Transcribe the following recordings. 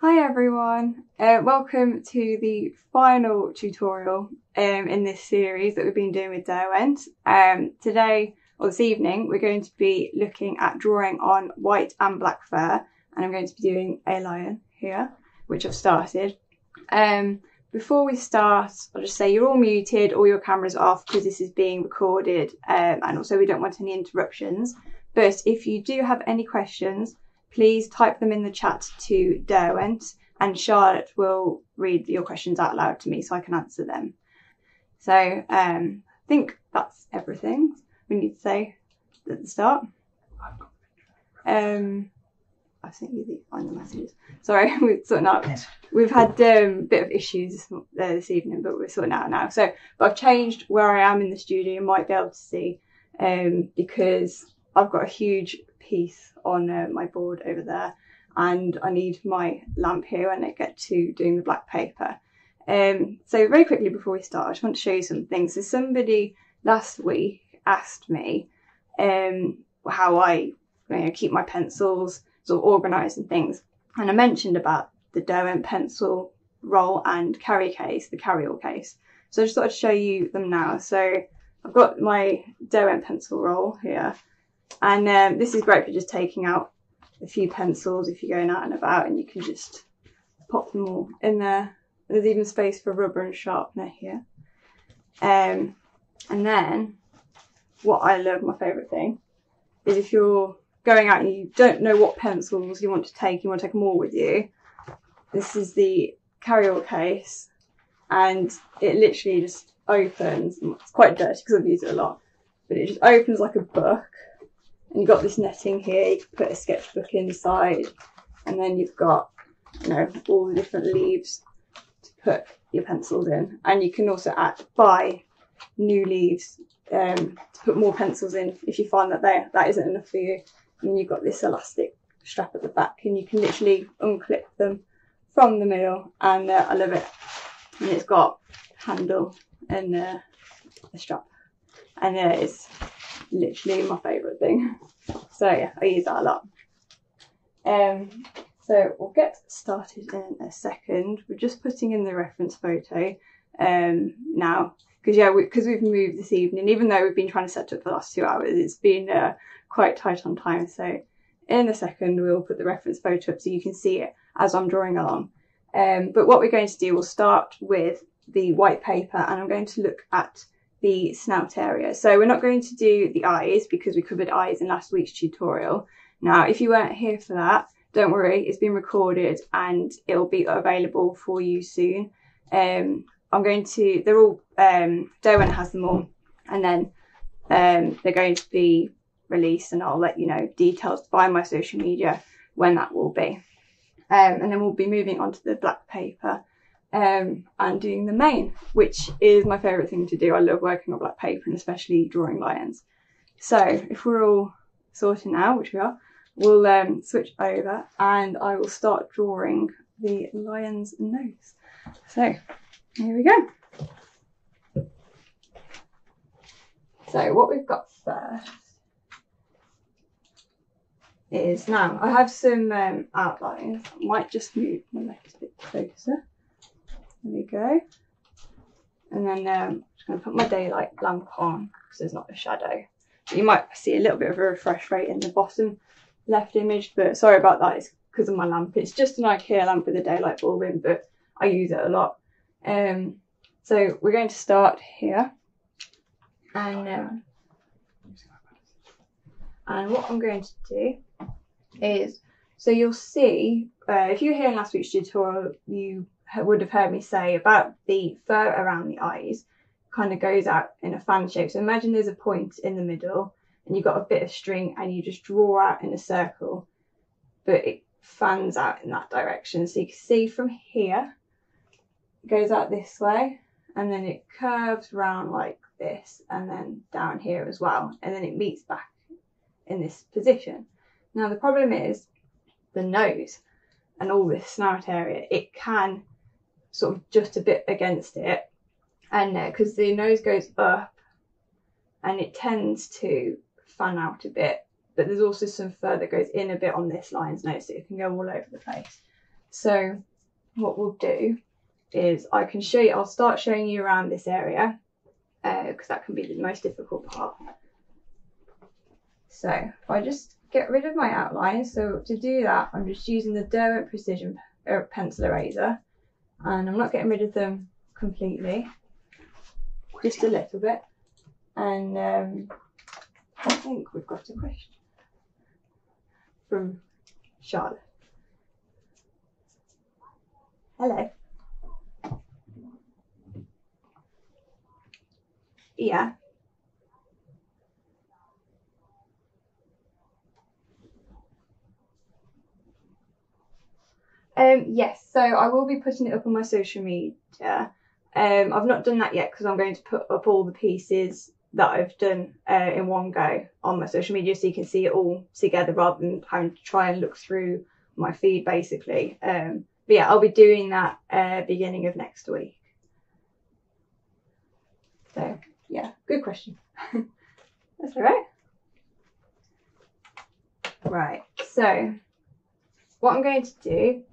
Hi everyone, uh, welcome to the final tutorial um, in this series that we've been doing with Derwent. Um, today, or this evening, we're going to be looking at drawing on white and black fur and I'm going to be doing a lion here, which I've started. Um, before we start, I'll just say you're all muted, all your cameras off because this is being recorded um, and also we don't want any interruptions. But if you do have any questions, please type them in the chat to Derwent and Charlotte will read your questions out loud to me so I can answer them. So um, I think that's everything we need to say at the start. Um, I sent you the on the messages. Sorry, we're sorting out. We've had um, a bit of issues this, uh, this evening, but we're sorting out now. So, but I've changed where I am in the studio. You might be able to see um, because I've got a huge piece on uh, my board over there, and I need my lamp here when I get to doing the black paper. Um, so very quickly before we start, I just want to show you some things. So somebody last week asked me um, how I you know, keep my pencils sort of organised and things. And I mentioned about the Derwent pencil roll and carry case, the carry-all case. So I just thought I'd show you them now. So I've got my Derwent pencil roll here. And um, this is great for just taking out a few pencils if you're going out and about and you can just pop them all in there. There's even space for rubber and sharpener here. Um, and then what I love, my favourite thing, is if you're going out and you don't know what pencils you want to take, you want to take them all with you. This is the carry-all case and it literally just opens. It's quite dirty because I've used it a lot, but it just opens like a book. And you've got this netting here, you can put a sketchbook inside, and then you've got, you know, all the different leaves to put your pencils in. And you can also add, buy new leaves um, to put more pencils in if you find that they, that isn't enough for you. And you've got this elastic strap at the back and you can literally unclip them from the middle and uh, I love it. And it's got handle and uh, a strap. And uh, it's literally my favourite thing. So yeah I use that a lot. Um, so we'll get started in a second. We're just putting in the reference photo um, now. Because yeah because we, have moved this evening. Even though we've been trying to set up the last two hours it's been uh, quite tight on time. So in a second, we'll put the reference photo up so you can see it as I'm drawing along. Um, but what we're going to do, we'll start with the white paper and I'm going to look at the snout area. So we're not going to do the eyes because we covered eyes in last week's tutorial. Now, if you weren't here for that, don't worry, it's been recorded and it'll be available for you soon. Um, I'm going to, they're all, um, Derwent has them all, and then um, they're going to be released, and I'll let you know details by my social media when that will be. Um, and then we'll be moving on to the black paper um, and doing the mane, which is my favourite thing to do. I love working on black paper and especially drawing lions. So if we're all sorted now, which we are, we'll um, switch over and I will start drawing the lion's nose. So here we go. So what we've got first is now I have some um, outlines. I might just move my left a bit closer. There we go. And then um, I'm just going to put my daylight lamp on because there's not a shadow. You might see a little bit of a refresh rate in the bottom left image, but sorry about that. It's because of my lamp. It's just an IKEA lamp with a daylight bulb in, but I use it a lot. Um, so we're going to start here. And, um, and what I'm going to do is so you'll see uh, if you were here in last week's tutorial you would have heard me say about the fur around the eyes kind of goes out in a fan shape. So imagine there's a point in the middle and you've got a bit of string and you just draw out in a circle but it fans out in that direction. So you can see from here it goes out this way and then it curves round like this and then down here as well and then it meets back in this position. Now the problem is the nose and all this snout area, it can sort of just a bit against it. And because uh, the nose goes up and it tends to fan out a bit, but there's also some fur that goes in a bit on this lion's nose, so it can go all over the place. So what we'll do is I can show you, I'll start showing you around this area because uh, that can be the most difficult part. So if I just get rid of my outline, so to do that, I'm just using the Derwent Precision uh, pencil eraser and I'm not getting rid of them completely, just a little bit. And um, I think we've got a question from Charlotte. Hello. Yeah. Um, yes, so I will be putting it up on my social media. Um, I've not done that yet because I'm going to put up all the pieces that I've done uh, in one go on my social media so you can see it all together rather than having to try and look through my feed basically. Um, but yeah, I'll be doing that uh, beginning of next week. So yeah, good question. That's all right. Right, so what I'm going to do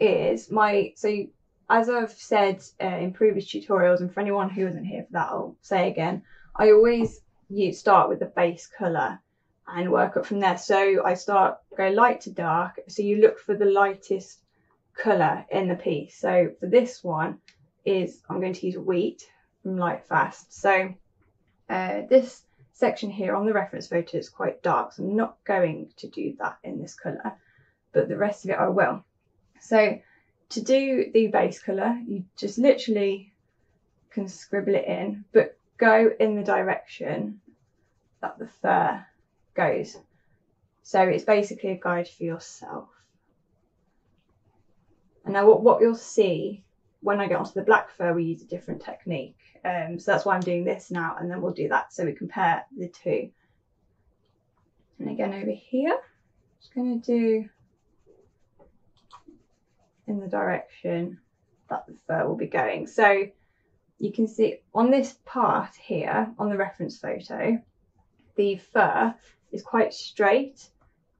is my, so as I've said uh, in previous tutorials, and for anyone who wasn't here for that, I'll say again, I always you start with the base colour and work up from there. So I start go light to dark. So you look for the lightest colour in the piece. So for this one is I'm going to use wheat from Lightfast. So uh, this section here on the reference photo is quite dark, so I'm not going to do that in this colour, but the rest of it I will. So to do the base colour, you just literally can scribble it in, but go in the direction that the fur goes. So it's basically a guide for yourself. And now what, what you'll see when I get onto the black fur, we use a different technique. Um, so that's why I'm doing this now, and then we'll do that so we compare the two. And again over here, I'm just going to do in the direction that the fur will be going. So you can see on this part here, on the reference photo, the fur is quite straight,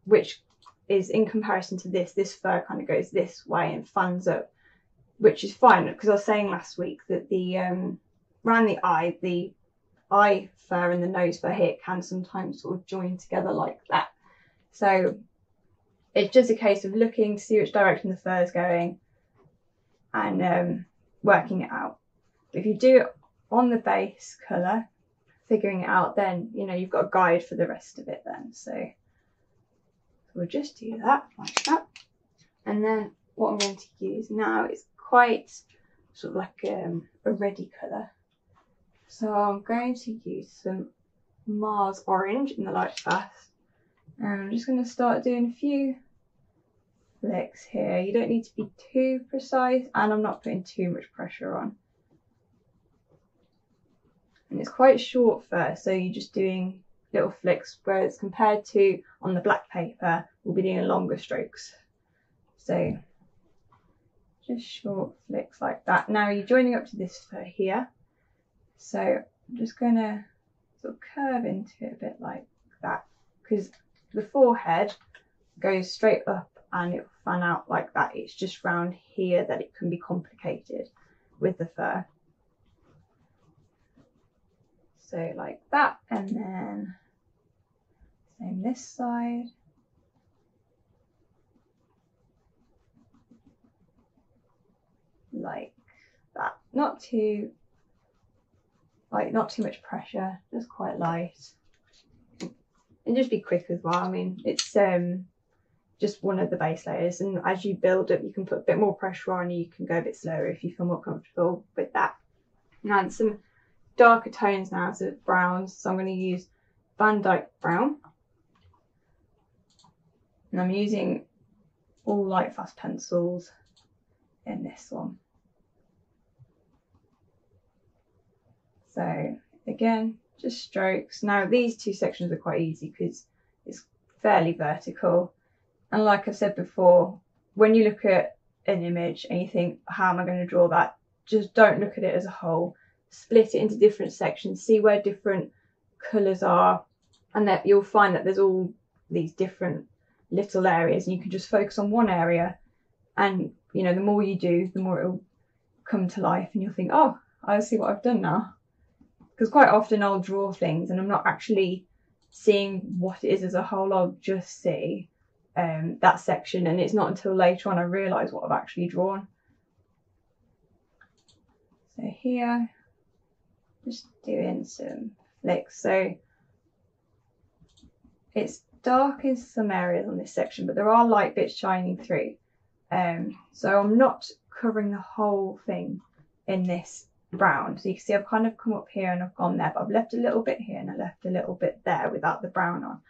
which is in comparison to this, this fur kind of goes this way and fans up, which is fine because I was saying last week that the um, around the eye, the eye fur and the nose fur here can sometimes sort of join together like that. So it's just a case of looking to see which direction the fur is going and um, working it out. If you do it on the base colour, figuring it out, then you know you've got a guide for the rest of it then. So we'll just do that like that. And then what I'm going to use now is quite sort of like um, a ready colour. So I'm going to use some Mars Orange in the Lightfast. And I'm just going to start doing a few flicks here. You don't need to be too precise and I'm not putting too much pressure on. And it's quite short first, so you're just doing little flicks, whereas compared to on the black paper, we'll be doing longer strokes. So just short flicks like that. Now you're joining up to this fur here. So I'm just going to sort of curve into it a bit like that because the forehead goes straight up and it will fan out like that. It's just round here that it can be complicated with the fur. So like that and then same this side. Like that. Not too like not too much pressure, just quite light. And just be quick as well. I mean it's um just one of the base layers. And as you build up, you can put a bit more pressure on. You can go a bit slower if you feel more comfortable with that. And some darker tones now, so browns. So I'm going to use Van Dyke Brown. And I'm using all Lightfast pencils in this one. So again, just strokes. Now these two sections are quite easy because it's fairly vertical and like I've said before, when you look at an image and you think, how am I going to draw that? Just don't look at it as a whole. Split it into different sections, see where different colours are, and that you'll find that there's all these different little areas, and you can just focus on one area And, you know, the more you do, the more it'll come to life and you'll think, oh, I see what I've done now. Because quite often I'll draw things and I'm not actually seeing what it is as a whole. I'll just see um, that section and it's not until later on I realise what I've actually drawn. So here, just doing some flicks. So it's dark in some areas on this section, but there are light bits shining through. Um, so I'm not covering the whole thing in this brown. So you can see I've kind of come up here and I've gone there, but I've left a little bit here and I left a little bit there without the brown on.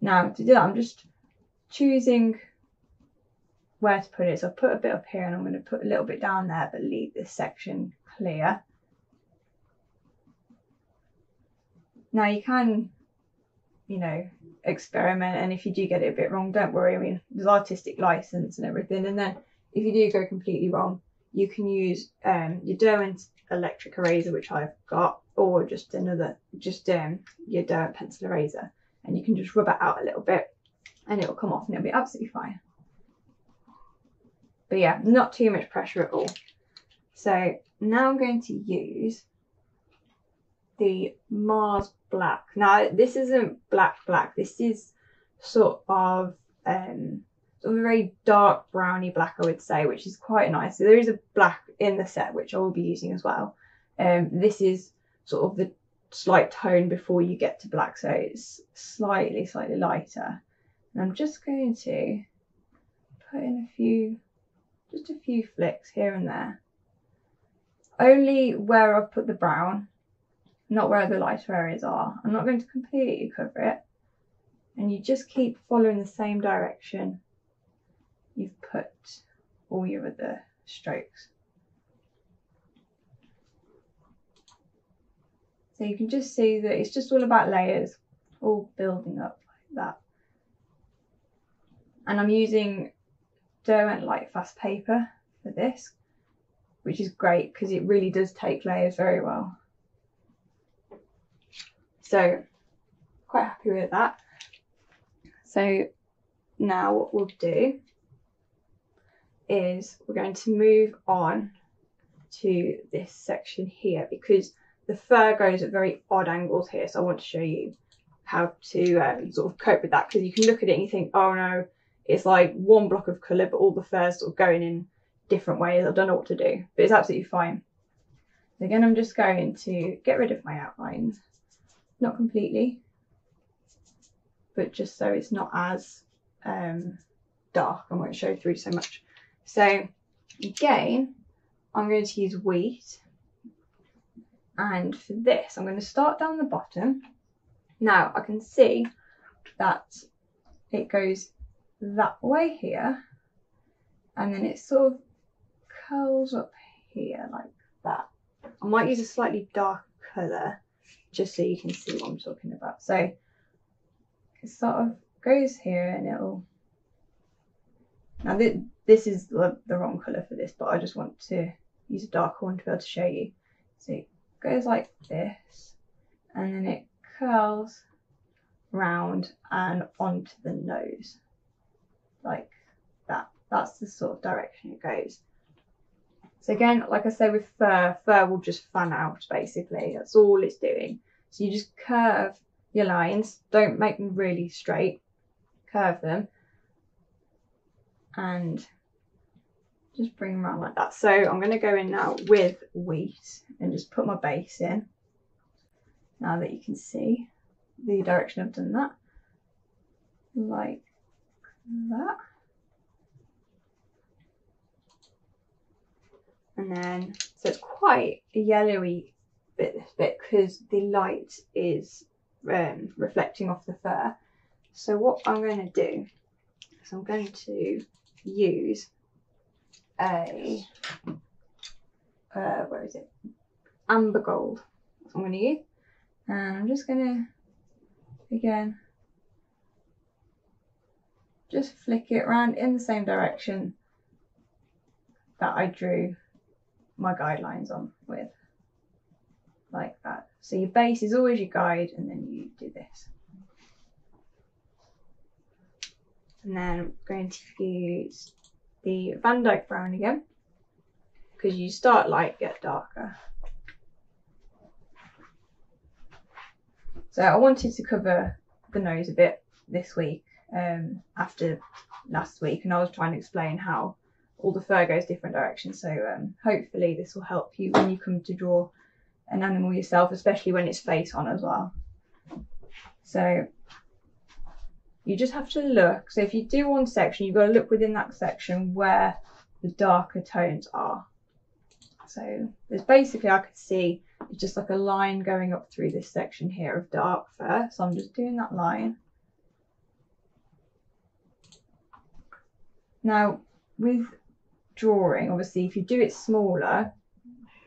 Now to do that, I'm just choosing where to put it. So I've put a bit up here and I'm going to put a little bit down there, but leave this section clear. Now you can, you know, experiment and if you do get it a bit wrong, don't worry. I mean, there's artistic license and everything. And then if you do go completely wrong, you can use um, your Derwent electric eraser, which I've got, or just another, just um, your Derwent pencil eraser. And you can just rub it out a little bit and it'll come off and it'll be absolutely fine. But yeah, not too much pressure at all. So now I'm going to use the Mars Black. Now this isn't black black. This is sort of um, sort of a very dark browny black, I would say, which is quite nice. So there is a black in the set, which I will be using as well. Um, this is sort of the slight tone before you get to black, so it's slightly, slightly lighter. And I'm just going to put in a few, just a few flicks here and there. Only where I've put the brown, not where the lighter areas are. I'm not going to completely cover it. And you just keep following the same direction you've put all your other strokes. So you can just see that it's just all about layers, all building up like that. And I'm using Derwent Lightfast Paper for this, which is great because it really does take layers very well. So quite happy with that. So now what we'll do is we're going to move on to this section here because the fur goes at very odd angles here. So I want to show you how to um, sort of cope with that because you can look at it and you think, oh no, it's like one block of colour, but all the furs sort of going in different ways. I don't know what to do, but it's absolutely fine. Again, I'm just going to get rid of my outlines, not completely, but just so it's not as um, dark and won't show through so much. So again, I'm going to use wheat. And for this, I'm going to start down the bottom. Now I can see that it goes that way here. And then it sort of curls up here like that. I might use a slightly darker colour just so you can see what I'm talking about. So it sort of goes here and it'll now th this is the, the wrong colour for this, but I just want to use a darker one to be able to show you. So it goes like this, and then it curls round and onto the nose, like that. That's the sort of direction it goes. So again, like I say with fur, fur will just fan out basically. That's all it's doing. So you just curve your lines. Don't make them really straight. Curve them and just bring them around like that. So I'm going to go in now with wheat and just put my base in. Now that you can see the direction I've done that. Like that. And then, so it's quite a yellowy bit, this bit, because the light is um, reflecting off the fur. So what I'm going to do is I'm going to use a, uh, where is it? Amber gold. I'm going to use. And I'm just going to, again, just flick it around in the same direction that I drew my guidelines on with, like that. So your base is always your guide and then you do this. And then I'm going to use the Van Dyke brown again because you start light, get darker. So I wanted to cover the nose a bit this week um, after last week, and I was trying to explain how all the fur goes different directions. So um, hopefully this will help you when you come to draw an animal yourself, especially when it's face on as well. So you just have to look. So if you do one section, you've got to look within that section where the darker tones are. So there's basically, I could see it's just like a line going up through this section here of dark fur. So I'm just doing that line. Now with drawing, obviously if you do it smaller,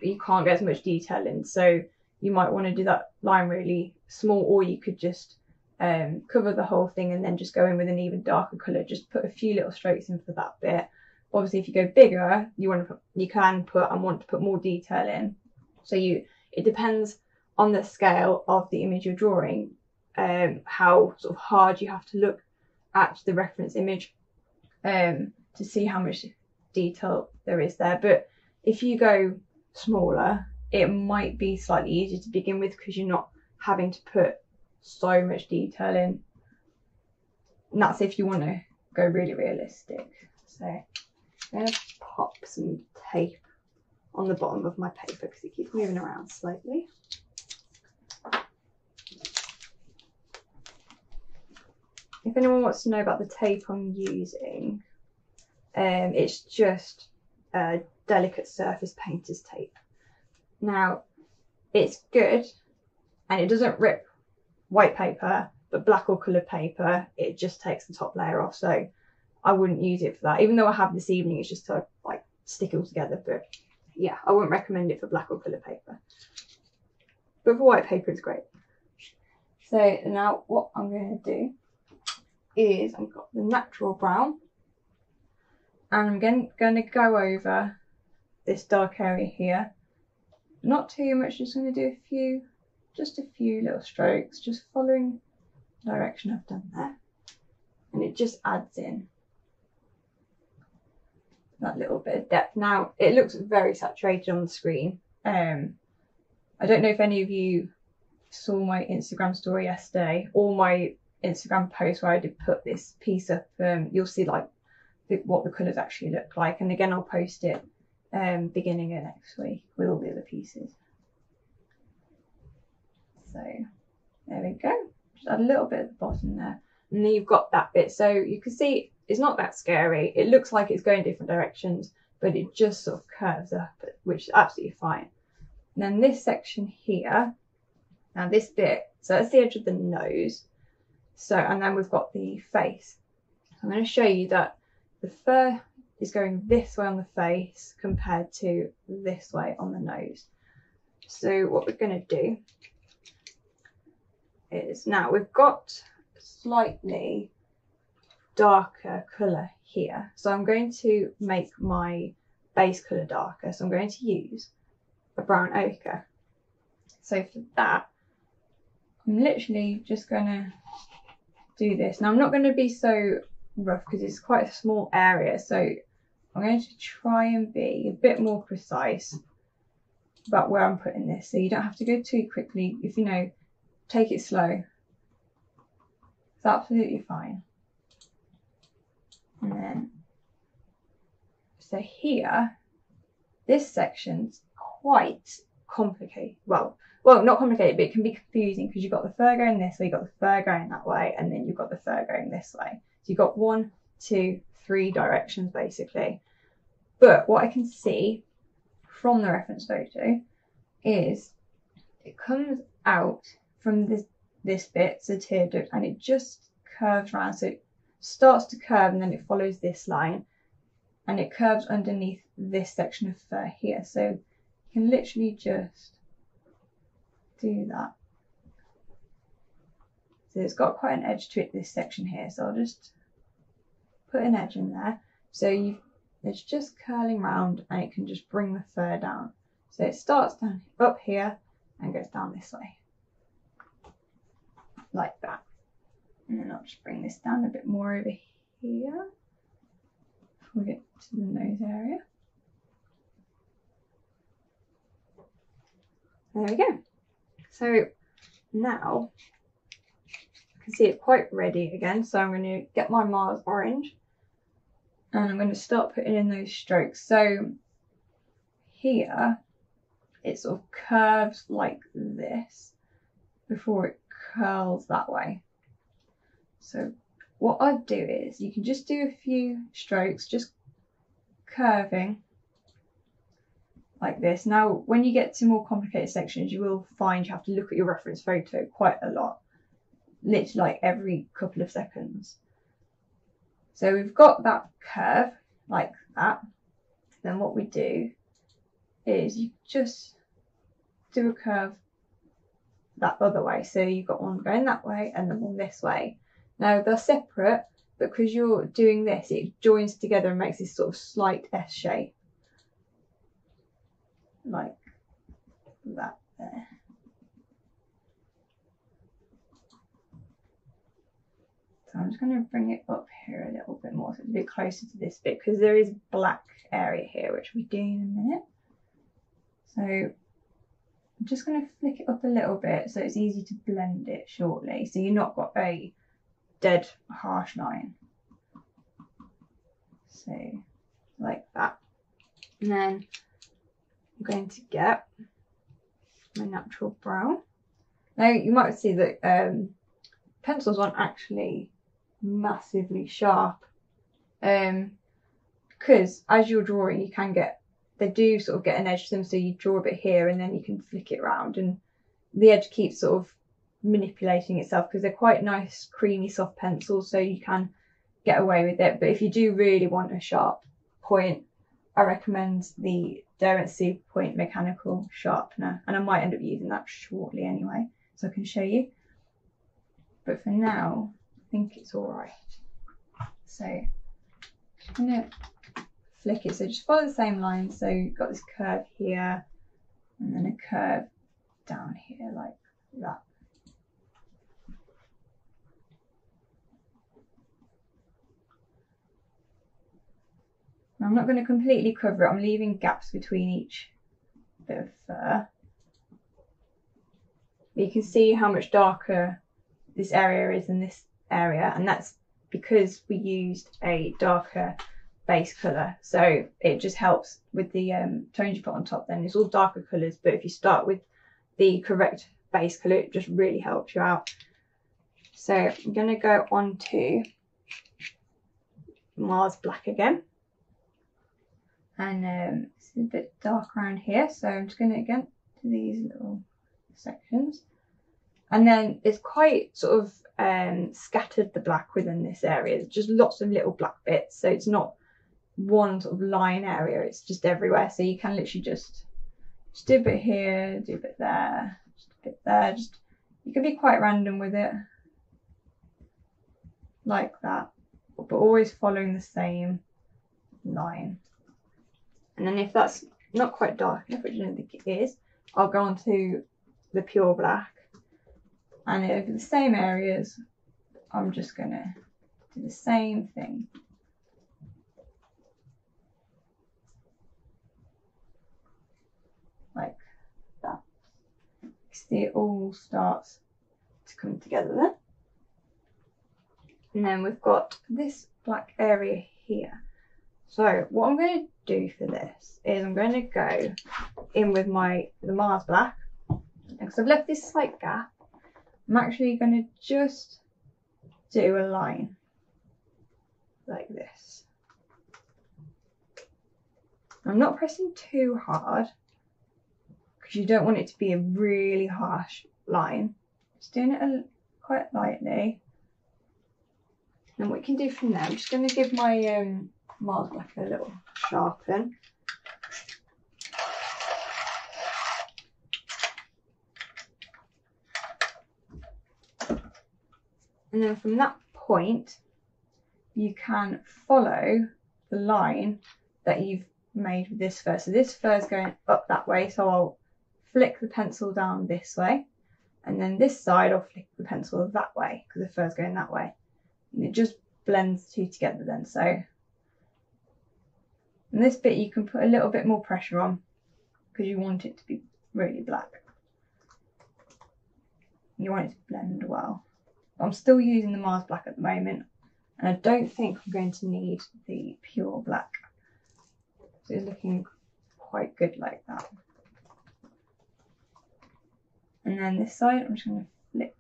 you can't get as much detail in. So you might want to do that line really small or you could just um, cover the whole thing and then just go in with an even darker colour. Just put a few little strokes in for that bit. Obviously, if you go bigger, you want to put, you can put and want to put more detail in. So you it depends on the scale of the image you're drawing, um, how sort of hard you have to look at the reference image um, to see how much detail there is there. But if you go smaller, it might be slightly easier to begin with because you're not having to put so much detail in. And that's if you want to go really realistic. So I'm going to pop some tape on the bottom of my paper because it keeps moving around slightly. If anyone wants to know about the tape I'm using, um, it's just a delicate surface painter's tape. Now, it's good and it doesn't rip white paper, but black or coloured paper, it just takes the top layer off. So I wouldn't use it for that. Even though I have this evening, it's just to like stick it all together. But yeah, I wouldn't recommend it for black or coloured paper. But for white paper, it's great. So now what I'm going to do is I've got the natural brown and I'm going, going to go over this dark area here. Not too much, just going to do a few, just a few little strokes, just following the direction I've done there. And it just adds in that little bit of depth. Now, it looks very saturated on the screen. Um, I don't know if any of you saw my Instagram story yesterday or my Instagram post where I did put this piece up. Um, you'll see like the, what the colours actually look like. And again, I'll post it um, beginning of next week with all the other pieces. So there we go. Just add a little bit at the bottom there. And then you've got that bit. So you can see it's not that scary. It looks like it's going different directions, but it just sort of curves up, which is absolutely fine. And then this section here, now this bit, so that's the edge of the nose. So, and then we've got the face. I'm going to show you that the fur is going this way on the face compared to this way on the nose. So what we're going to do is now we've got slightly darker colour here. So I'm going to make my base colour darker. So I'm going to use a brown ochre. So for that, I'm literally just going to do this. Now I'm not going to be so rough because it's quite a small area. So I'm going to try and be a bit more precise about where I'm putting this. So you don't have to go too quickly. If you know, take it slow. It's absolutely fine. And then, so here, this section's quite complicated. Well, well, not complicated, but it can be confusing because you've got the fur going this way, you've got the fur going that way, and then you've got the fur going this way. So you've got one, two, three directions basically. But what I can see from the reference photo is it comes out from this this bit, so tear duct, and it just curves around. So it starts to curve and then it follows this line and it curves underneath this section of fur here. So you can literally just do that. So it's got quite an edge to it, this section here. So I'll just put an edge in there. So you it's just curling round and it can just bring the fur down. So it starts down up here and goes down this way. Like that. And then I'll just bring this down a bit more over here. before we get to the nose area. There we go. So now I can see it quite ready again. So I'm going to get my Mars orange and I'm going to start putting in those strokes. So here it sort of curves like this before it curls that way. So what I'd do is you can just do a few strokes, just curving like this. Now, when you get to more complicated sections, you will find you have to look at your reference photo quite a lot, literally like every couple of seconds. So we've got that curve like that. Then what we do is you just do a curve that other way. So you've got one going that way and then one this way. Now they're separate, because you're doing this, it joins together and makes this sort of slight S shape like that there. So I'm just going to bring it up here a little bit more, so it's a bit closer to this bit, because there is black area here, which we'll do in a minute. So I'm just going to flick it up a little bit so it's easy to blend it shortly. So you've not got a dead harsh line. So like that. And then I'm going to get my natural brown. Now you might see that um, pencils aren't actually massively sharp um, because as you're drawing you can get they do sort of get an edge to them so you draw a bit here and then you can flick it around and the edge keeps sort of manipulating itself because they're quite nice creamy soft pencils so you can get away with it but if you do really want a sharp point I recommend the Derwent Superpoint mechanical sharpener and I might end up using that shortly anyway so I can show you. But for now I think it's all right. So I'm gonna flick it. So just follow the same line. So you've got this curve here and then a curve down here like that I'm not going to completely cover it. I'm leaving gaps between each bit of fur. But you can see how much darker this area is than this area and that's because we used a darker base colour so it just helps with the um, tones you put on top then it's all darker colours but if you start with the correct base colour it just really helps you out so I'm going to go on to Mars Black again and um, it's a bit dark around here so I'm just going to get to these little sections. And then it's quite sort of um, scattered the black within this area. There's just lots of little black bits so it's not one sort of line area it's just everywhere. So you can literally just just do a bit here do a bit there just a bit there just you can be quite random with it. Like that but always following the same line and then if that's not quite dark enough, which I don't think it is, I'll go on to the pure black. And over the same areas, I'm just going to do the same thing. Like that. See, it all starts to come together there. And then we've got this black area here. So what I'm going to do for this is I'm going to go in with my the Mars Black. Because I've left this slight gap, I'm actually going to just do a line like this. I'm not pressing too hard because you don't want it to be a really harsh line. Just doing it quite lightly. And what you can do from there, I'm just going to give my um, Mars Black a little sharpen. And then from that point, you can follow the line that you've made with this fur. So this fur is going up that way, so I'll flick the pencil down this way. And then this side, I'll flick the pencil that way because the fur's going that way. And it just blends two together then. So And this bit you can put a little bit more pressure on because you want it to be really black. You want it to blend well. I'm still using the Mars Black at the moment and I don't think I'm going to need the pure black. So it's looking quite good like that. And then this side, I'm just going to flick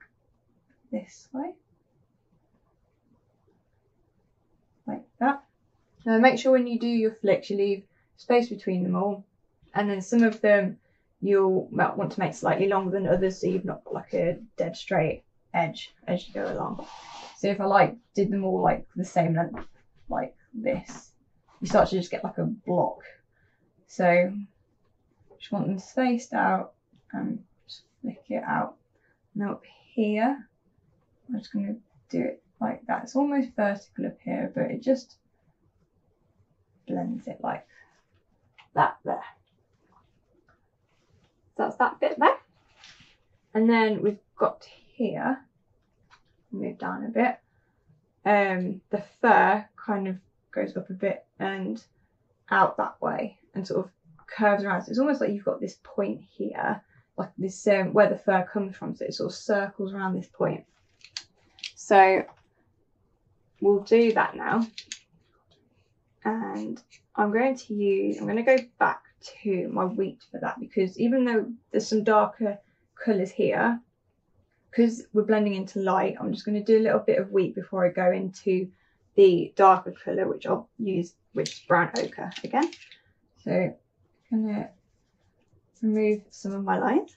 this way. Like that. Now make sure when you do your flicks you leave space between them all. And then some of them you'll want to make slightly longer than others so you've not got like a dead straight edge as you go along. So if I like did them all like the same length like this, you start to just get like a block. So just want them spaced out and just flick it out. Now up here, I'm just going to do it like that. It's almost vertical up here, but it just blends it like that there. So that's that bit there. And then we've got here, move down a bit, um, the fur kind of goes up a bit and out that way and sort of curves around. So it's almost like you've got this point here, like this um, where the fur comes from. So it sort of circles around this point. So we'll do that now. And I'm going to use, I'm going to go back to my wheat for that because even though there's some darker colours here, because we're blending into light, I'm just going to do a little bit of wheat before I go into the darker colour, which I'll use, which is brown ochre again. So I'm going to remove some of my lines.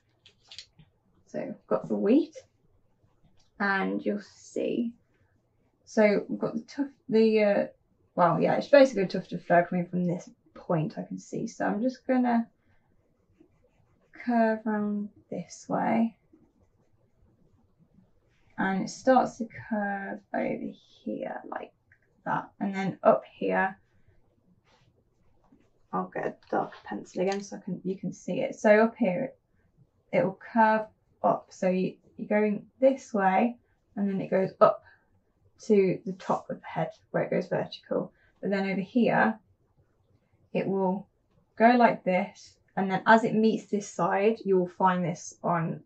So I've got the wheat and you'll see. So we've got the tuft, the, uh, well, yeah, it's basically a tuft of fur coming from this point I can see. So I'm just to curve around this way. And it starts to curve over here like that. And then up here I'll get a dark pencil again so I can you can see it. So up here it will curve up. So you, you're going this way and then it goes up to the top of the head where it goes vertical but then over here it will go like this and then as it meets this side you will find this on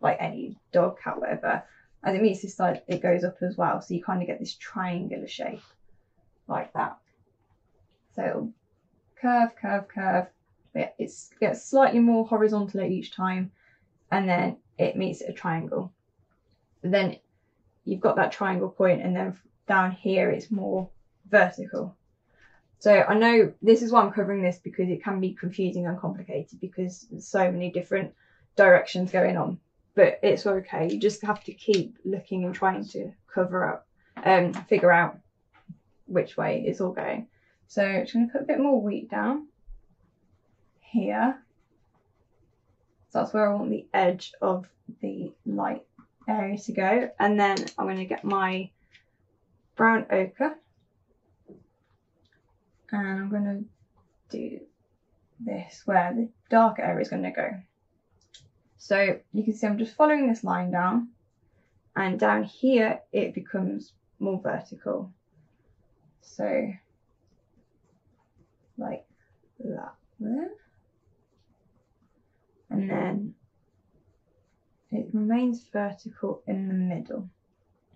like any dog cat whatever as it meets this side, it goes up as well. So you kind of get this triangular shape like that. So curve, curve, curve. But it gets slightly more horizontal at each time. And then it meets a triangle. But then you've got that triangle point and then down here it's more vertical. So I know this is why I'm covering this because it can be confusing and complicated because there's so many different directions going on but it's okay. You just have to keep looking and trying to cover up and um, figure out which way it's all going. So I'm just going to put a bit more wheat down here. So that's where I want the edge of the light area to go. And then I'm going to get my brown ochre and I'm going to do this where the dark area is going to go. So you can see I'm just following this line down and down here it becomes more vertical. So like that there. And then it remains vertical in the middle.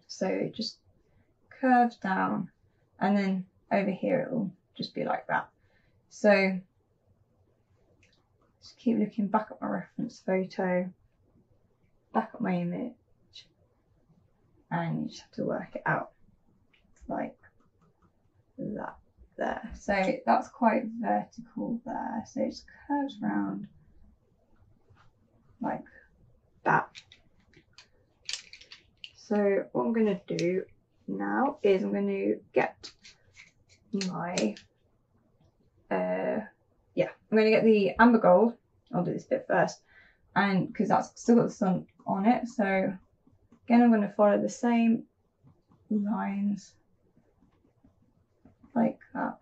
So it just curves down and then over here it will just be like that. So just keep looking back at my reference photo, back at my image, and you just have to work it out like that there. So that's quite vertical there. So it curves around like that. So what I'm going to do now is I'm going to get my uh, yeah, I'm going to get the amber gold. I'll do this bit first. And because that's still got the sun on it. So again, I'm going to follow the same lines like that.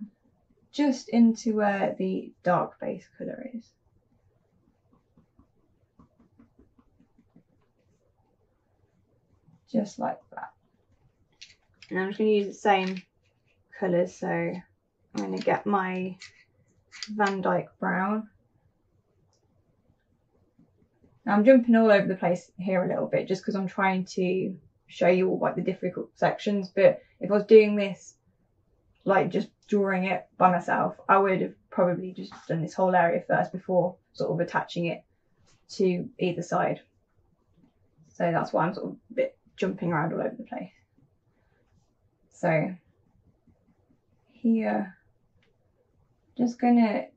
Just into where the dark base colour is. Just like that. And I'm just going to use the same colours. So I'm going to get my Van Dyke Brown. Now I'm jumping all over the place here a little bit just because I'm trying to show you all like the difficult sections. But if I was doing this, like just drawing it by myself, I would have probably just done this whole area first before sort of attaching it to either side. So that's why I'm sort of a bit jumping around all over the place. So here, just gonna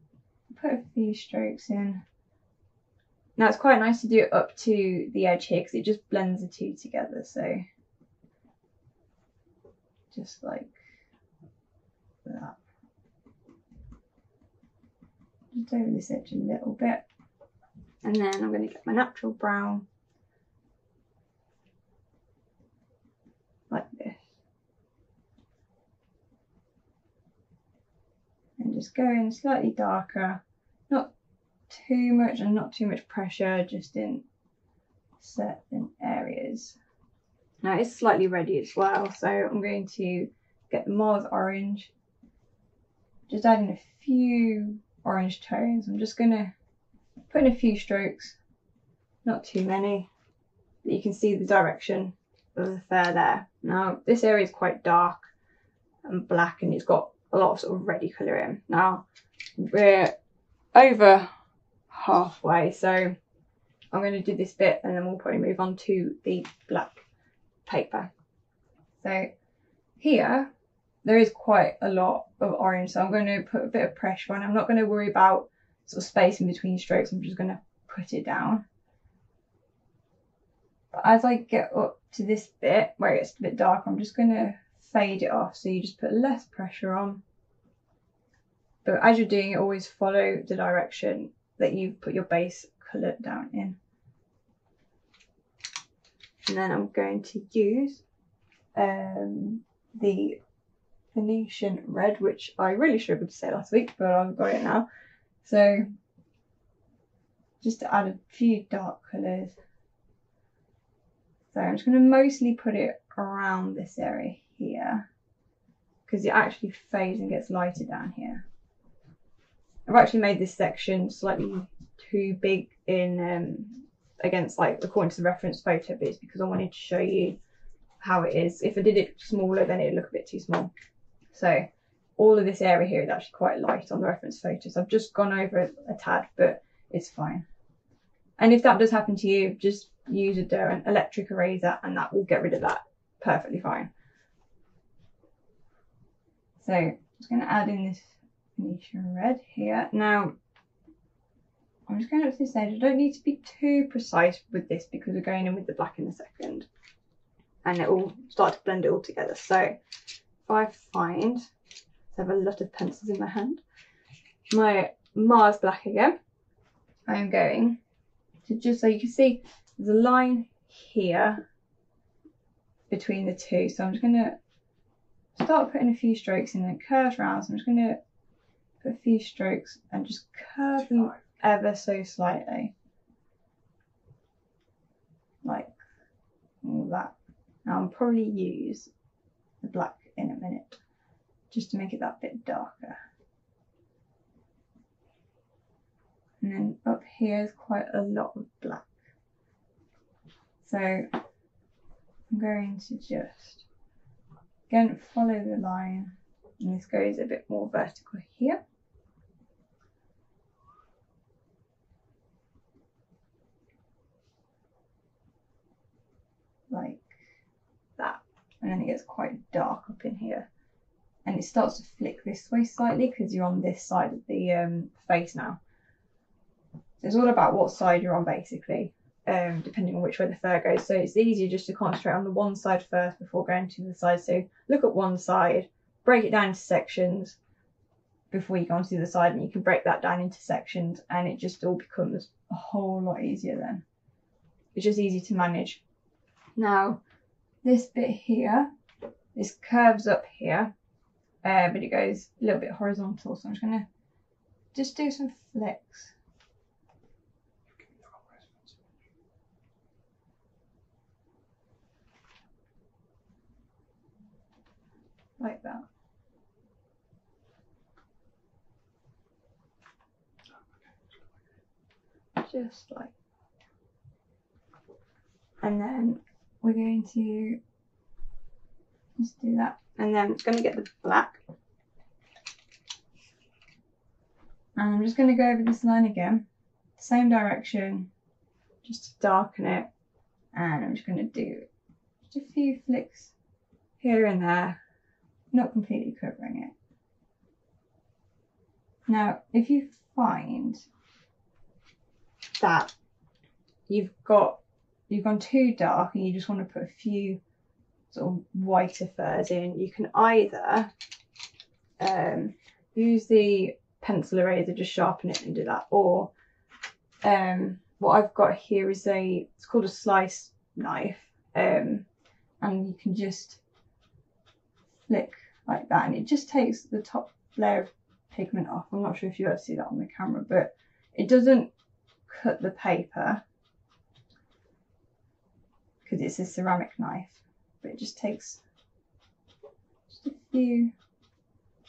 put a few strokes in. Now it's quite nice to do it up to the edge here because it just blends the two together. So just like that. Just over this edge a little bit. And then I'm to get my natural brown like this. And just go in slightly darker, not too much and not too much pressure, just in certain areas. Now it's slightly ready as well, so I'm going to get the Mars orange, just adding a few orange tones. I'm just going to put in a few strokes, not too many, but you can see the direction of the fur there. Now this area is quite dark and black and it's got a lot of sort of ready colour in. Now we're over halfway so I'm going to do this bit and then we'll probably move on to the black paper. So here there is quite a lot of orange so I'm going to put a bit of pressure on. I'm not going to worry about sort of space in between strokes I'm just going to put it down. But as I get up to this bit where it's a bit dark, I'm just going to fade it off. So you just put less pressure on. But as you're doing it, always follow the direction that you put your base colour down in. And then I'm going to use um, the Venetian red, which I really struggled to say last week, but I've got it now. So just to add a few dark colours. So I'm just going to mostly put it around this area here because it actually fades and gets lighter down here. I've actually made this section slightly too big in um, against like according to the reference photo but it's because I wanted to show you how it is. If I did it smaller then it'd look a bit too small. So all of this area here is actually quite light on the reference photos. I've just gone over a tad but it's fine. And if that does happen to you, just use a an electric eraser and that will get rid of that perfectly fine. So I'm just going to add in this Venetian red here. Now, I'm just going up to this edge. I don't need to be too precise with this because we're going in with the black in a second. And it will start to blend it all together. So if I find, I have a lot of pencils in my hand, my Mars black again, I am going to just so you can see a line here between the two. So I'm just going to start putting a few strokes in and it curves around. So I'm just going to put a few strokes and just curve them ever so slightly. Like all that. Now I'll probably use the black in a minute just to make it that bit darker. And then up here is quite a lot of black. So I'm going to just again follow the line and this goes a bit more vertical here. Like that. And then it gets quite dark up in here. And it starts to flick this way slightly because you're on this side of the um, face now. So it's all about what side you're on basically um, depending on which way the fur goes. So it's easier just to concentrate on the one side first before going to the side. So look at one side, break it down into sections before you go on to the other side, and you can break that down into sections, and it just all becomes a whole lot easier then. It's just easy to manage. Now, this bit here, this curves up here, uh, but it goes a little bit horizontal. So I'm just going to just do some flicks. Like that. just like, and then we're going to just do that. And then it's going to get the black. And I'm just going to go over this line again, same direction, just to darken it. And I'm just going to do just a few flicks here and there, not completely covering it. Now, if you find that you've got you've gone too dark and you just want to put a few sort of whiter furs in, you can either um, use the pencil eraser, just sharpen it and do that, or um, what I've got here is a it's called a slice knife, um, and you can just flick like that, and it just takes the top layer of pigment off. I'm not sure if you ever see that on the camera, but it doesn't cut the paper because it's a ceramic knife, but it just takes just a few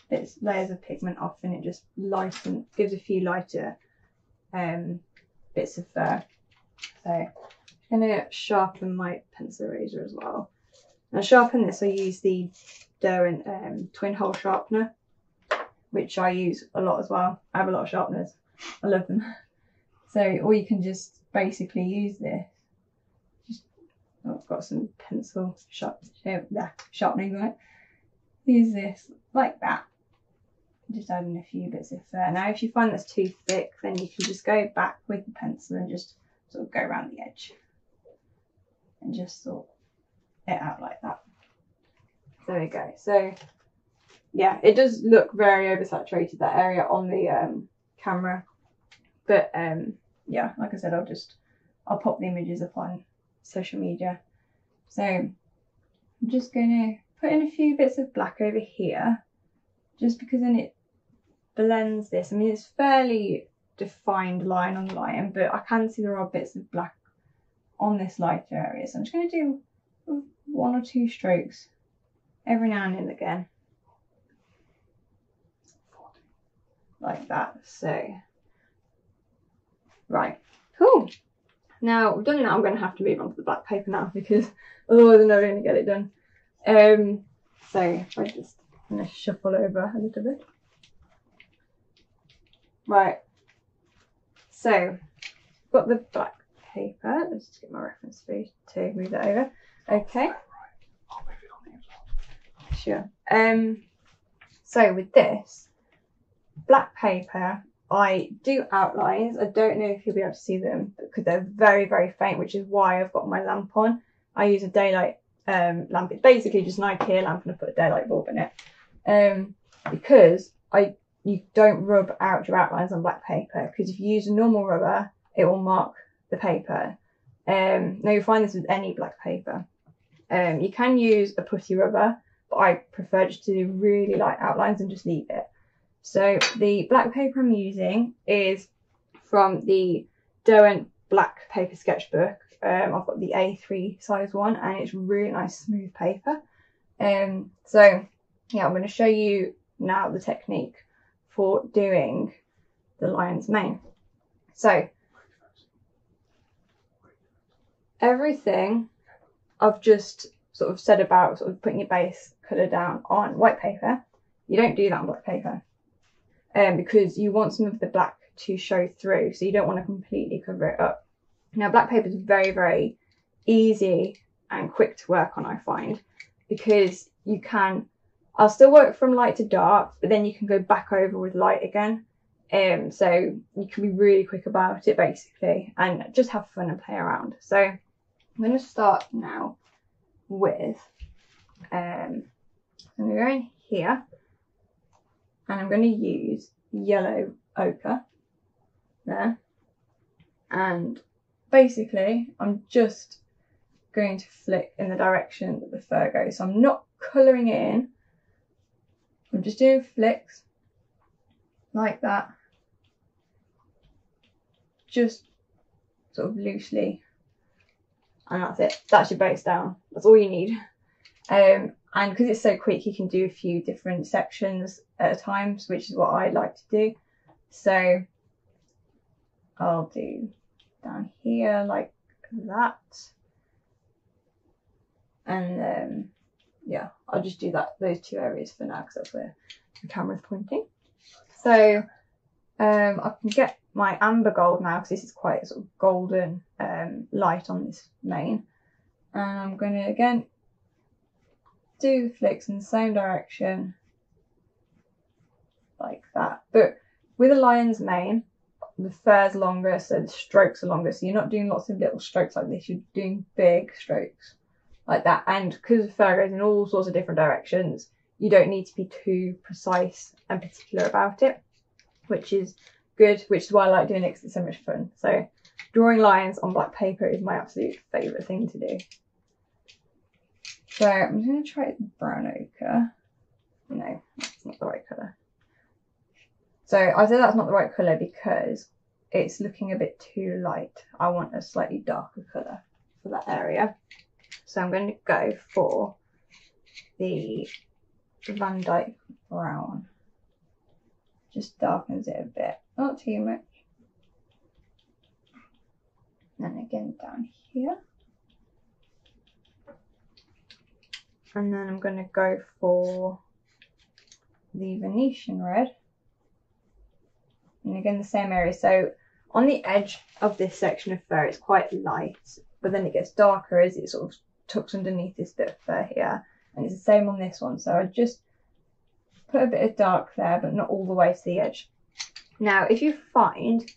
bits layers of pigment off and it just lightens, gives a few lighter um, bits of fur. So I'm gonna sharpen my pencil eraser as well. I sharpen this, I use the Derwent um, twin hole sharpener which I use a lot as well. I have a lot of sharpeners. I love them. So, or you can just basically use this. Just, oh, I've got some pencil sharp, yeah, sharpening on it. Use this like that. Just adding a few bits of fur. Now, if you find that's too thick, then you can just go back with the pencil and just sort of go around the edge and just sort it out like that. There we go. So yeah, it does look very oversaturated that area on the um, camera, but um, yeah, like I said, I'll just I'll pop the images up on social media. So I'm just going to put in a few bits of black over here, just because then it blends this. I mean, it's fairly defined line on the line, but I can see there are bits of black on this lighter area. So I'm just going to do one or two strokes every now and again. like that. So, right, cool. Now we've done that, I'm going to have to move on to the black paper now because otherwise I'm never going to get it done. Um, so I just going to shuffle over a little bit. Right, so got the black paper. Let's just get my reference page to move that over. Okay. Sure. Um, so with this, black paper, I do outlines. I don't know if you'll be able to see them because they're very, very faint, which is why I've got my lamp on. I use a daylight um, lamp. It's basically just an IKEA lamp and I put a daylight bulb in it. Um, because I you don't rub out your outlines on black paper because if you use a normal rubber, it will mark the paper. Um, now you'll find this with any black paper. Um, you can use a putty rubber, but I prefer just to do really light outlines and just leave it. So the black paper I'm using is from the Derwent Black Paper Sketchbook. Um, I've got the A3 size one and it's really nice smooth paper. Um, so yeah, I'm going to show you now the technique for doing the lion's mane. So everything I've just sort of said about sort of putting your base colour down on white paper, you don't do that on black paper um, because you want some of the black to show through. So you don't want to completely cover it up. Now, black paper is very, very easy and quick to work on, I find, because you can, I'll still work from light to dark, but then you can go back over with light again. Um, so you can be really quick about it basically and just have fun and play around. So I'm going to start now with, um, I'm going to go in here and I'm going to use yellow ochre there. And basically I'm just going to flick in the direction that the fur goes. So I'm not colouring it in. I'm just doing flicks like that. Just sort of loosely and that's it that's your base down that's all you need um, and because it's so quick, you can do a few different sections at a time, which is what I like to do. So I'll do down here like that. And um, yeah, I'll just do that those two areas for now because that's where the camera's pointing. So um, I can get my amber gold now because this is quite a sort of golden um, light on this mane. And I'm going to again do the flicks in the same direction like that. But with a lion's mane, the fur's longer, so the strokes are longer. So you're not doing lots of little strokes like this, you're doing big strokes like that. And because the fur goes in all sorts of different directions, you don't need to be too precise and particular about it, which is good, which is why I like doing it because it's so much fun. So drawing lines on black paper is my absolute favourite thing to do. So I'm going to try brown ochre. No, that's not the right colour. So I said that's not the right colour because it's looking a bit too light. I want a slightly darker colour for that area. So I'm going to go for the Van Dyke Brown. Just darkens it a bit, not too much. And again down here. And then I'm going to go for the Venetian red. And again, the same area. So on the edge of this section of fur, it's quite light, but then it gets darker as it sort of tucks underneath this bit of fur here. And it's the same on this one. So I just put a bit of dark there, but not all the way to the edge. Now, if you find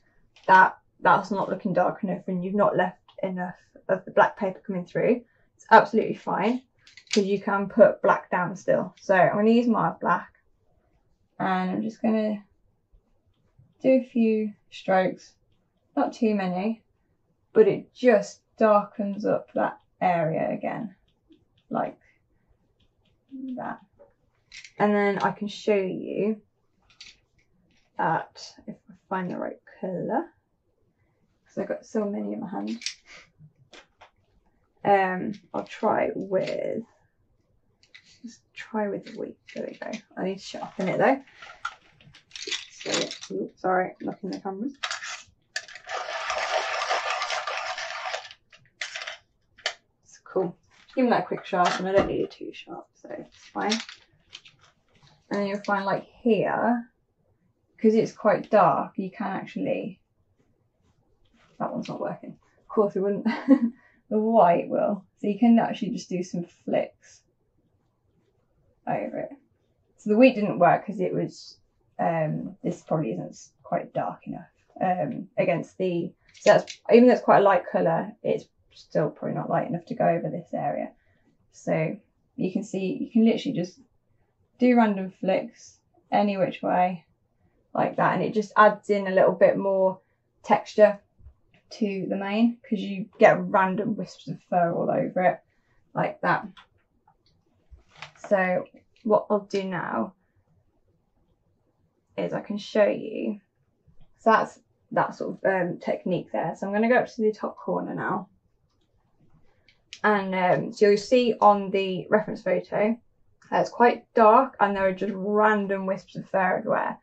that that's not looking dark enough and you've not left enough of the black paper coming through, it's absolutely fine because you can put black down still. So I'm going to use my black and I'm just going to do a few strokes, not too many, but it just darkens up that area again, like that. And then I can show you that if I find the right colour, because I've got so many in my hand. Um, I'll try with, just try with the wheat. There we go. I need to sharpen it though. So, oops, sorry, knocking the cameras. It's cool. Even that quick sharp, and I don't need it too sharp, so it's fine. And you'll find like here, because it's quite dark, you can actually, that one's not working. Of course it wouldn't, the white will. So you can actually just do some flicks over it. So the wheat didn't work because it was um, this probably isn't quite dark enough um, against the, so that's, even though it's quite a light colour, it's still probably not light enough to go over this area. So you can see, you can literally just do random flicks any which way like that and it just adds in a little bit more texture to the mane because you get random wisps of fur all over it like that. So what I'll do now is I can show you. So that's that sort of um, technique there. So I'm going to go up to the top corner now. And um, so you'll see on the reference photo, uh, it's quite dark and there are just random wisps of fur everywhere.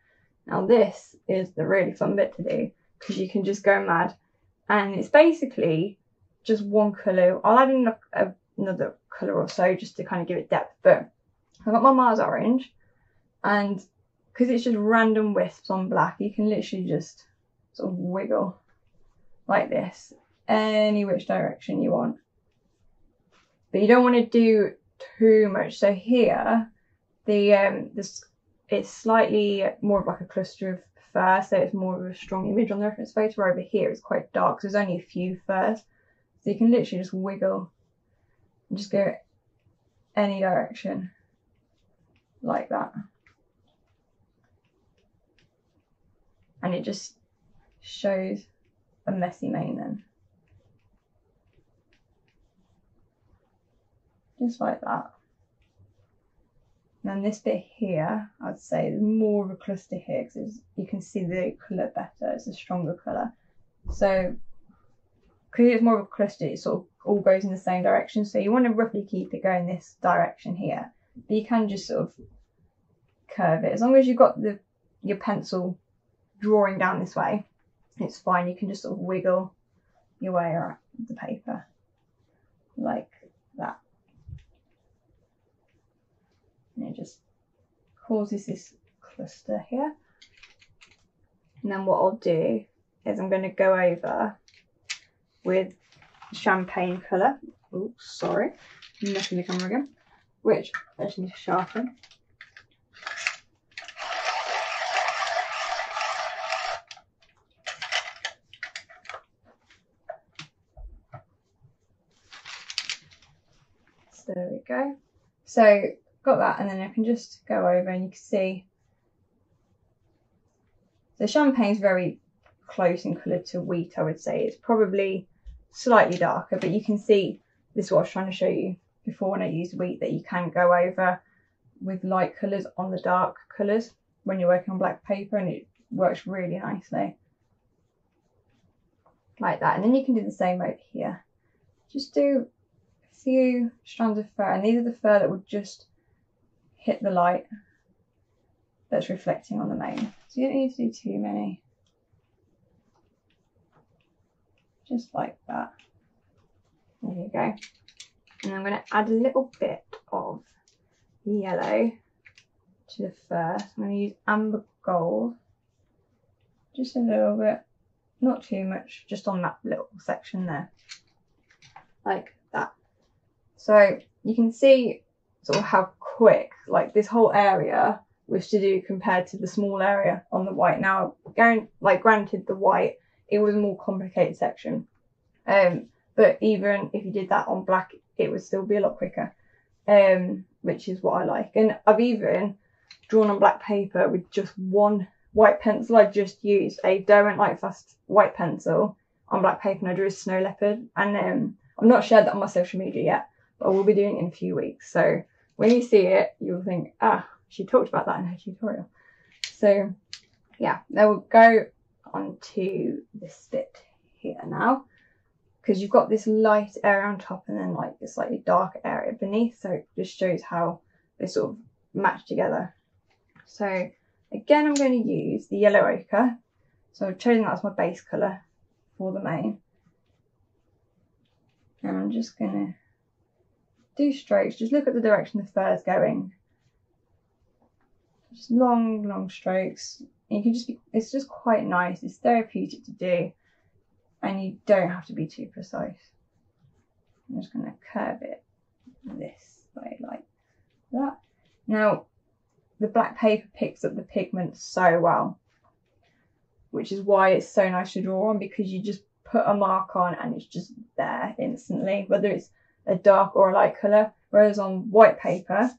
Now this is the really fun bit to do because you can just go mad. And it's basically just one colour. I'll add in a, another colour or so just to kind of give it depth. But I've got my Mars orange and because it's just random wisps on black, you can literally just sort of wiggle like this any which direction you want. But you don't want to do too much. So here, the um, this it's slightly more of like a cluster of fur, so it's more of a strong image on the reference photo. Over here it's quite dark, so there's only a few furs, so you can literally just wiggle and just go any direction like that. and it just shows a messy mane then. Just like that. And then this bit here, I'd say there's more of a cluster here because you can see the colour better, it's a stronger colour. So, because it's more of a cluster, it sort of all goes in the same direction. So you want to roughly keep it going this direction here. But you can just sort of curve it. As long as you've got the your pencil drawing down this way, it's fine. You can just sort of wiggle your way around the paper like that. It just causes this cluster here. And then what I'll do is I'm going to go over with champagne colour. Oh, sorry, I'm messing the camera again. Which I just need to sharpen. So there we go. So got that and then I can just go over and you can see. The champagne's very close in colour to wheat I would say. It's probably slightly darker but you can see this is what I was trying to show you before when I used wheat that you can go over with light colours on the dark colours when you're working on black paper and it works really nicely. Like that and then you can do the same over here. Just do a few strands of fur and these are the fur that would just hit the light that's reflecting on the mane so you don't need to do too many. Just like that. There you go. And I'm going to add a little bit of yellow to the fur. So I'm going to use amber gold, just a little bit, not too much, just on that little section there, like that. So you can see sort of how quick, like this whole area was to do compared to the small area on the white. Now, like granted, the white it was a more complicated section, um, but even if you did that on black, it would still be a lot quicker, um, which is what I like. And I've even drawn on black paper with just one white pencil. I just used a Derwent Lightfast white pencil on black paper and I drew a snow leopard. And um, I'm not shared that on my social media yet, but I will be doing it in a few weeks. So when you see it, you'll think, ah, she talked about that in her tutorial. So yeah, then we'll go on to this bit here now because you've got this light area on top and then like a slightly dark area beneath. So it just shows how they sort of match together. So again, I'm going to use the yellow ochre. So I've chosen that as my base colour for the mane. And I'm just going to do strokes. Just look at the direction the fur is going. Just long, long strokes. You can just be, it's just quite nice. It's therapeutic to do and you don't have to be too precise. I'm just going to curve it this way like that. Now, the black paper picks up the pigment so well, which is why it's so nice to draw on because you just put a mark on and it's just there instantly, whether it's a dark or a light colour. Whereas on white paper,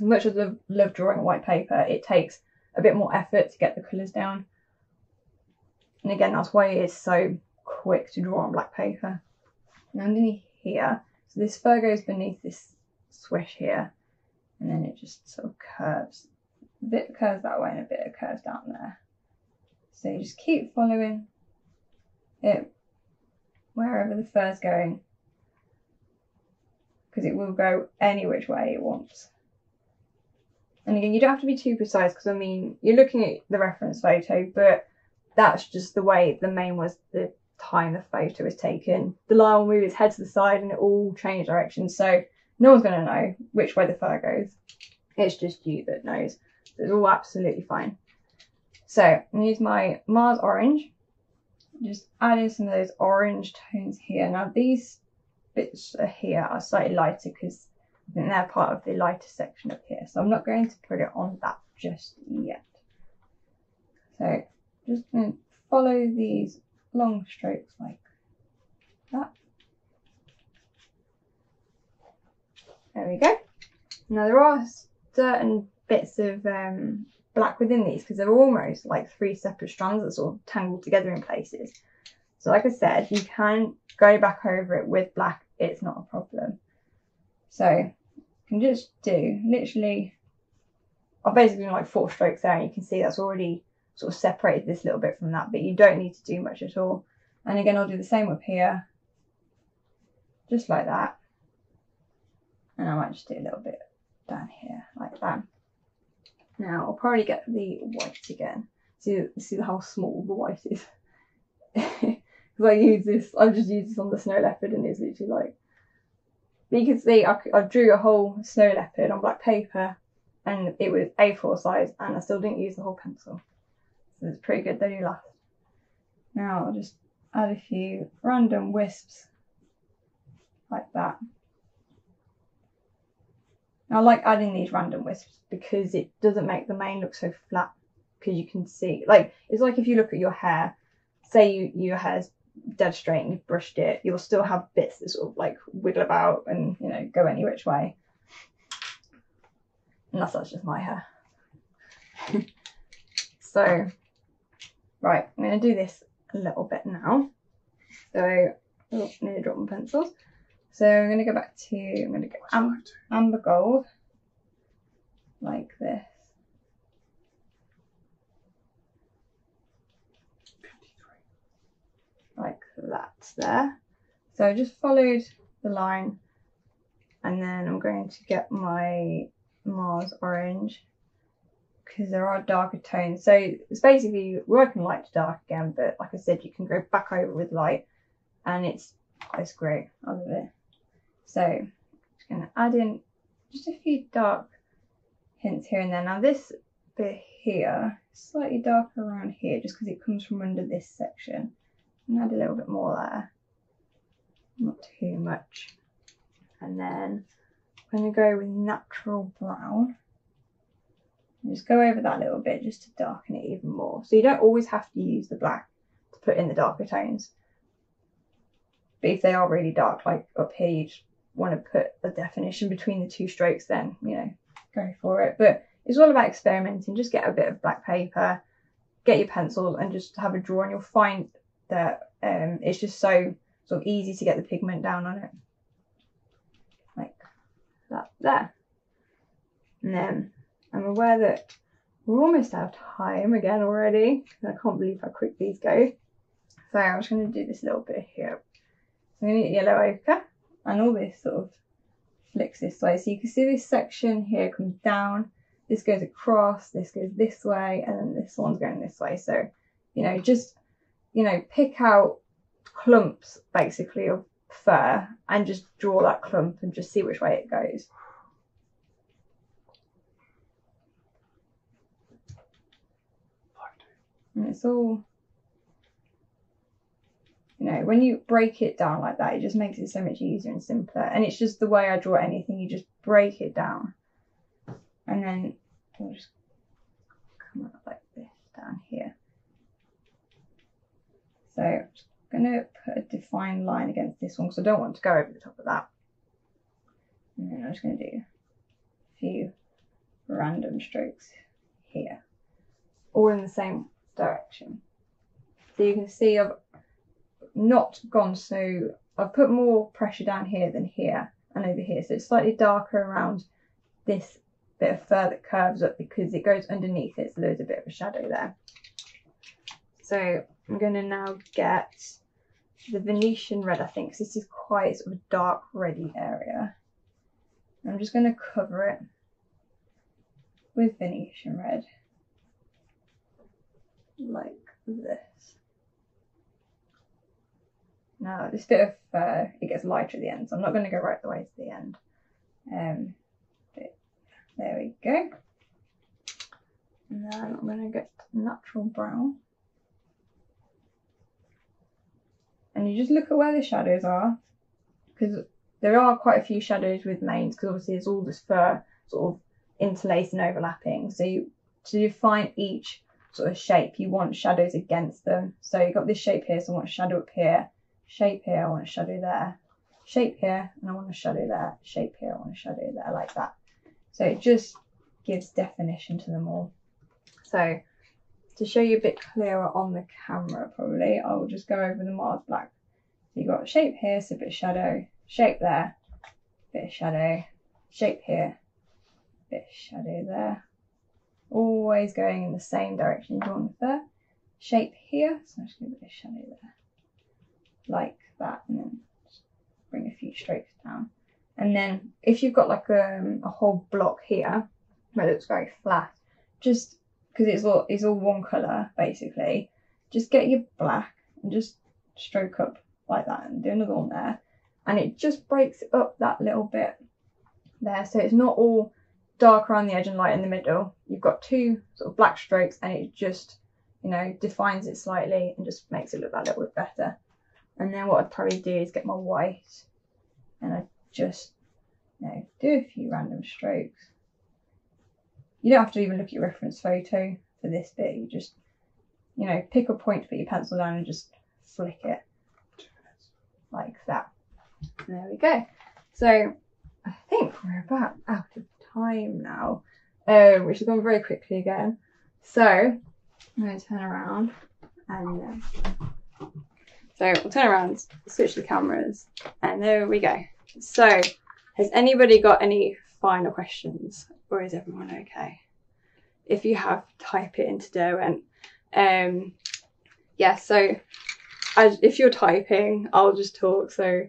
much as I love drawing on white paper, it takes a bit more effort to get the colours down. And again, that's why it is so quick to draw on black paper. And underneath here, so this fur goes beneath this swish here, and then it just sort of curves. A bit curves that way and a bit of curves down there. So you just keep following it wherever the fur's going, because it will go any which way it wants. And again, you don't have to be too precise because I mean, you're looking at the reference photo, but that's just the way the mane was the time the photo was taken. The lion will move its head to the side and it all change directions. So no one's going to know which way the fur goes. It's just you that knows. It's all absolutely fine. So I'm going to use my Mars Orange. Just add in some of those orange tones here. Now these bits here are slightly lighter because I think they're part of the lighter section up here. So I'm not going to put it on that just yet. So just going to follow these long strokes like that. There we go. Now there are certain bits of um, black within these because they're almost like three separate strands that sort of tangled together in places. So like I said, you can go back over it with black, it's not a problem. So you can just do literally, I've basically done like four strokes there and you can see that's already sort of separated this little bit from that, but you don't need to do much at all. And again, I'll do the same up here, just like that. And I might just do a little bit down here, like that. Now, I'll probably get the white again. See, see how small the white is. because I use this. I just used this on the snow leopard, and it's literally like. You can see I, I drew a whole snow leopard on black paper, and it was A4 size, and I still didn't use the whole pencil. So it's pretty good. They do last. Now I'll just add a few random wisps like that. I like adding these random wisps because it doesn't make the mane look so flat because you can see like it's like if you look at your hair say you your hair's dead straight and you've brushed it you'll still have bits that sort of like wiggle about and you know go any which way. Unless that's just my hair. So right i'm going to do this a little bit now. So oh, I need to drop my pencils. So i'm going to go back to i'm going to get am- amber gold like this like that there. So I just followed the line and then I'm going to get my Mars orange because there are darker tones. So it's basically working light to dark again, but like I said, you can go back over with light and it's it's great. I love it. So I'm just going to add in just a few dark hints here and there. Now this bit here, slightly darker around here just because it comes from under this section and add a little bit more there. Not too much. And then I'm going to go with natural brown. Just go over that little bit just to darken it even more. So you don't always have to use the black to put in the darker tones. But if they are really dark like up here you just want to put a definition between the two strokes then you know go for it. But it's all about experimenting. Just get a bit of black paper get your pencil and just have a draw and you'll find that um, it's just so sort of easy to get the pigment down on it. Like that there. And then I'm aware that we're almost out of time again already. I can't believe how quick these go. So I'm just going to do this little bit here. So I'm going to get yellow ochre and all this sort of flicks this way. So you can see this section here comes down, this goes across, this goes this way, and then this one's going this way. So, you know, just you know, pick out clumps basically of fur and just draw that clump and just see which way it goes. And it's all, you know, when you break it down like that, it just makes it so much easier and simpler. And it's just the way I draw anything, you just break it down. And then we'll just come up like this down here. So I'm going to put a defined line against this one because I don't want to go over the top of that. And then I'm just going to do a few random strokes here, all in the same direction. So you can see I've not gone so, I've put more pressure down here than here and over here. So it's slightly darker around this bit of fur that curves up because it goes underneath it. So there's a bit of a shadow there. So I'm going to now get the Venetian red, I think, because this is quite sort of a dark reddy area. I'm just going to cover it with Venetian red, like this. Now, this bit of uh, it gets lighter at the end, so I'm not going to go right the way to the end. Um, there we go. And then I'm going to get natural brown. And you just look at where the shadows are because there are quite a few shadows with manes because obviously there's all this fur sort of interlaced and overlapping. So you to define each sort of shape you want shadows against them. So you've got this shape here so I want a shadow up here shape here I want a shadow there shape here and I want a shadow there shape here I want a shadow there like that. So it just gives definition to them all. So to show you a bit clearer on the camera probably, I will just go over the Mars Black. So you've got shape here, so a bit of shadow, shape there, bit of shadow, shape here, bit of shadow there. Always going in the same direction you're going there. Shape here, so I'm just going to bit of shadow there. Like that, and then bring a few strokes down. And then if you've got like a, um, a whole block here, where it looks very flat, just because it's all it's all one colour basically. Just get your black and just stroke up like that and do another one there. And it just breaks up that little bit there. So it's not all dark around the edge and light in the middle. You've got two sort of black strokes and it just, you know, defines it slightly and just makes it look that little bit better. And then what I'd probably do is get my white and I just, you know, do a few random strokes. You don't have to even look at your reference photo for this bit. You just, you know, pick a point put your pencil down and just flick it like that. And there we go. So I think we're about out of time now, um, which has gone very quickly again. So I'm going to turn around and um, so we'll turn around, switch the cameras, and there we go. So has anybody got any final questions, or is everyone okay? If you have, type it into Derwent. Um, yeah, so I, if you're typing, I'll just talk. So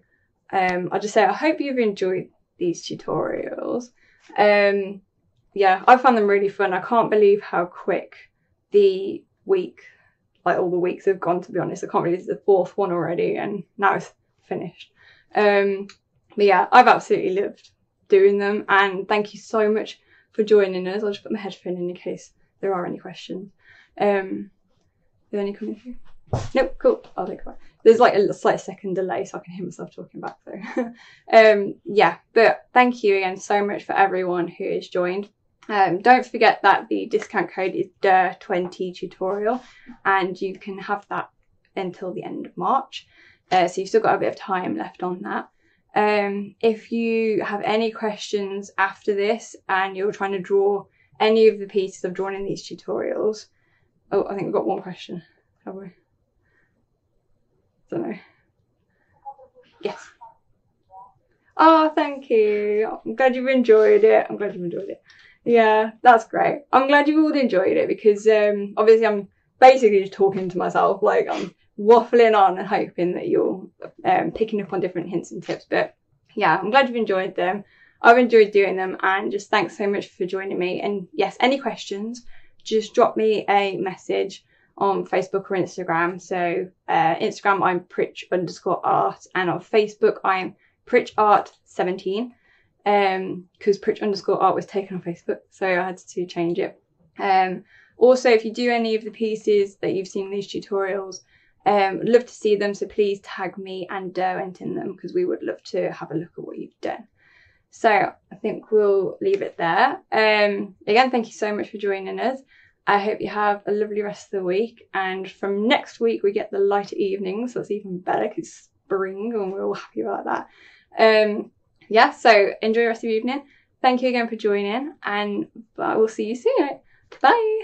um, I'll just say I hope you've enjoyed these tutorials. Um, yeah, I found them really fun. I can't believe how quick the week, like all the weeks have gone, to be honest. I can't believe it's the fourth one already and now it's finished. Um, but yeah, I've absolutely loved doing them and thank you so much for joining us. I'll just put my headphone in in case there are any questions. Um, are there any coming through? Nope, cool. I'll take it. There's like a slight second delay, so I can hear myself talking back. So, um, yeah. But thank you again so much for everyone who has joined. Um, don't forget that the discount code is DER20 tutorial, and you can have that until the end of March. Uh, so you've still got a bit of time left on that. Um, if you have any questions after this and you're trying to draw any of the pieces I've drawn in these tutorials, oh, I think we've got one question, have we? don't know. Yes. Oh, thank you. I'm glad you've enjoyed it. I'm glad you've enjoyed it. Yeah, that's great. I'm glad you've all enjoyed it because um, obviously I'm basically just talking to myself. Like I'm waffling on and hoping that you're um, picking up on different hints and tips. But yeah, I'm glad you've enjoyed them. I've enjoyed doing them and just thanks so much for joining me. And yes, any questions, just drop me a message on Facebook or Instagram. So uh, Instagram, I'm Pritch underscore art, and on Facebook, I'm Pritch Art 17 um because Pritch underscore art was taken on Facebook, so I had to change it. Um, also, if you do any of the pieces that you've seen in these tutorials, um, love to see them. So please tag me and Derwent in them because we would love to have a look at what you've done. So I think we'll leave it there. Um, again, thank you so much for joining us. I hope you have a lovely rest of the week. And from next week, we get the lighter evenings. So that's even better because spring and we're all happy about that. Um, yeah, so enjoy the rest of your evening. Thank you again for joining and I will see you soon. Bye.